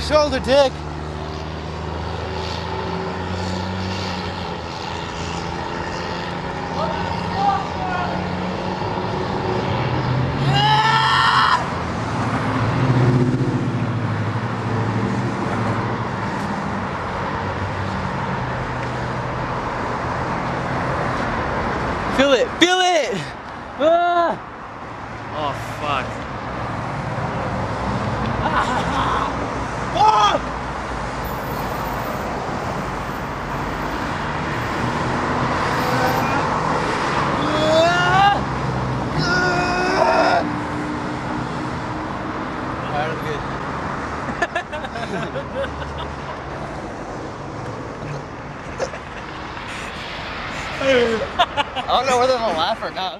my shoulder, Dick. Feel it, feel it! Ah! Oh fuck. Fuck! I don't know whether to laugh or not.